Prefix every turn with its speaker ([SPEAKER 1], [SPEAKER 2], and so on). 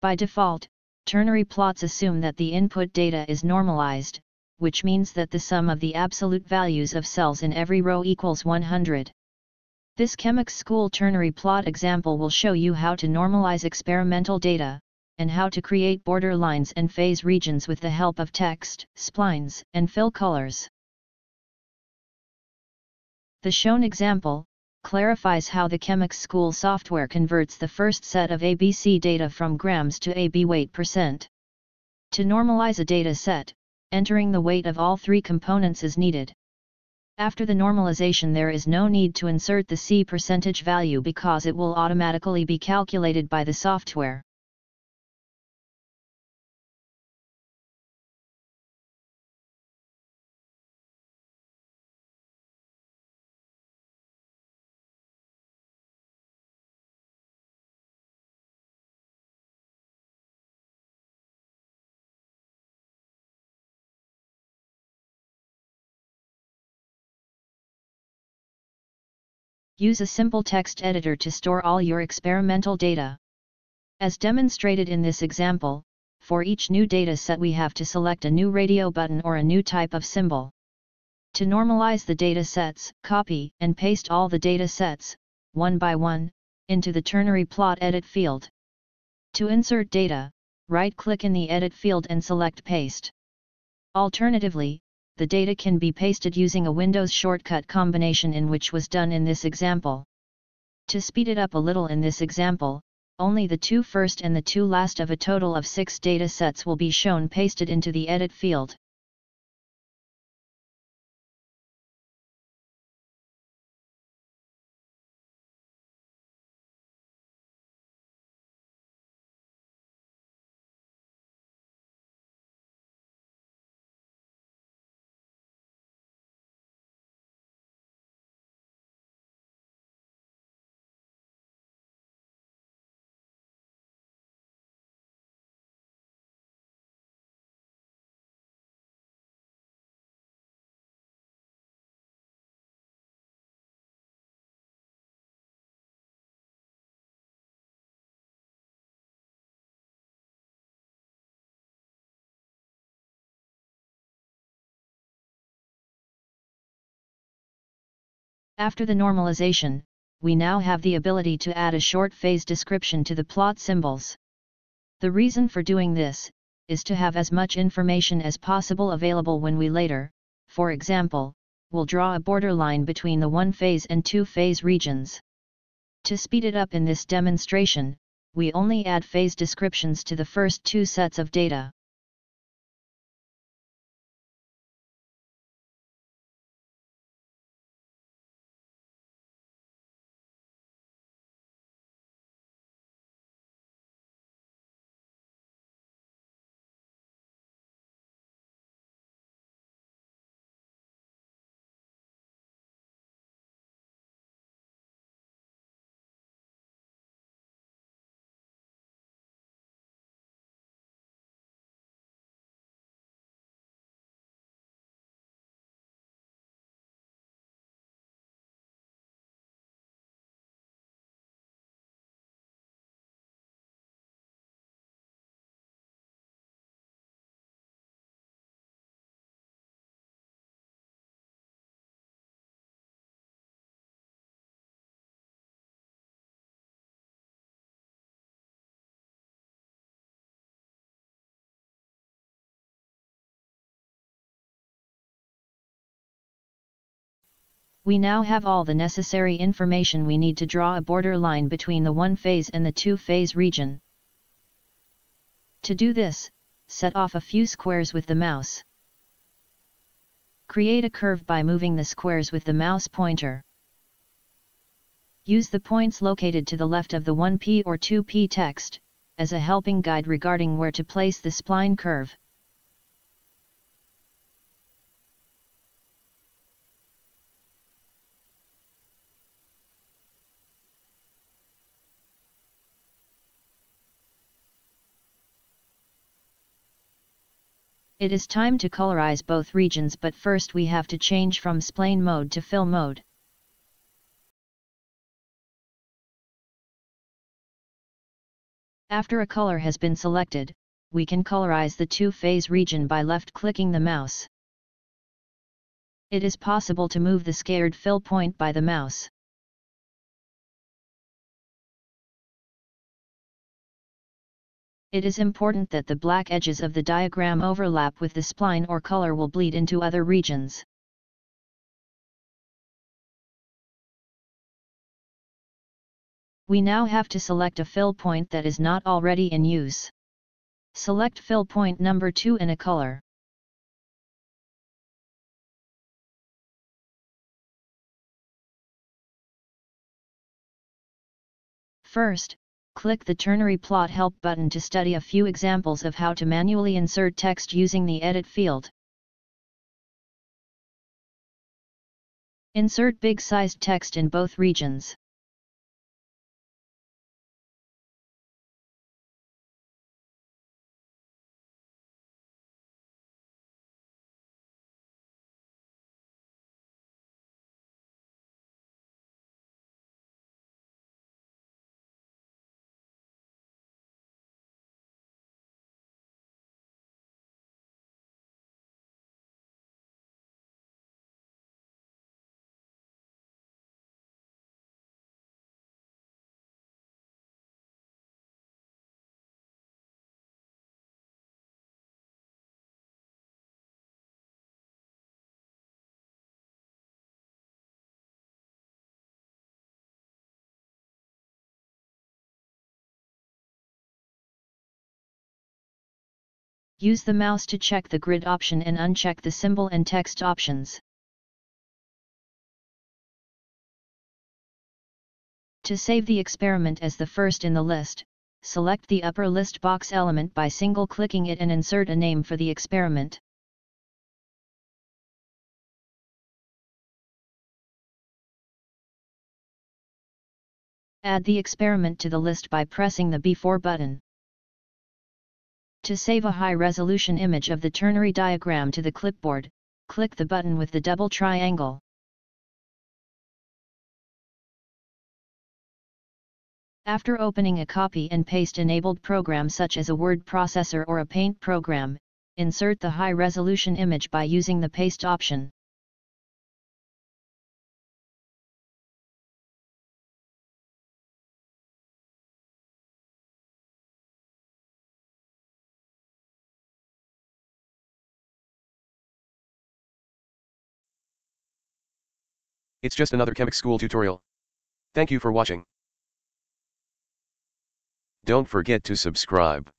[SPEAKER 1] By default, ternary plots assume that the input data is normalized, which means that the sum of the absolute values of cells in every row equals 100. This Chemix School ternary plot example will show you how to normalize experimental data, and how to create border lines and phase regions with the help of text, splines, and fill colors. The shown example, clarifies how the Chemix School software converts the first set of ABC data from grams to AB weight percent. To normalize a data set, entering the weight of all three components is needed. After the normalization there is no need to insert the C percentage value because it will automatically be calculated by the software. Use a simple text editor to store all your experimental data. As demonstrated in this example, for each new data set we have to select a new radio button or a new type of symbol. To normalize the data sets, copy and paste all the data sets, one by one, into the ternary plot edit field. To insert data, right-click in the edit field and select Paste. Alternatively, the data can be pasted using a Windows shortcut combination in which was done in this example. To speed it up a little in this example, only the two first and the two last of a total of six data sets will be shown pasted into the edit field. After the normalization, we now have the ability to add a short phase description to the plot symbols. The reason for doing this, is to have as much information as possible available when we later, for example, will draw a borderline between the one-phase and two-phase regions. To speed it up in this demonstration, we only add phase descriptions to the first two sets of data. We now have all the necessary information we need to draw a border line between the one-phase and the two-phase region. To do this, set off a few squares with the mouse. Create a curve by moving the squares with the mouse pointer. Use the points located to the left of the 1p or 2p text, as a helping guide regarding where to place the spline curve. It is time to colorize both regions but first we have to change from spline mode to fill mode. After a color has been selected, we can colorize the two-phase region by left-clicking the mouse. It is possible to move the scared fill point by the mouse. It is important that the black edges of the diagram overlap with the spline or color will bleed into other regions. We now have to select a fill point that is not already in use. Select fill point number 2 in a color. First, click the Ternary Plot Help button to study a few examples of how to manually insert text using the Edit field. Insert big-sized text in both regions. Use the mouse to check the grid option and uncheck the symbol and text options. To save the experiment as the first in the list, select the upper list box element by single-clicking it and insert a name for the experiment. Add the experiment to the list by pressing the B4 button. To save a high-resolution image of the ternary diagram to the clipboard, click the button with the double triangle. After opening a copy and paste enabled program such as a word processor or a paint program, insert the high-resolution image by using the paste option.
[SPEAKER 2] It's just another Chemix School tutorial. Thank you for watching.
[SPEAKER 3] Don't forget to subscribe.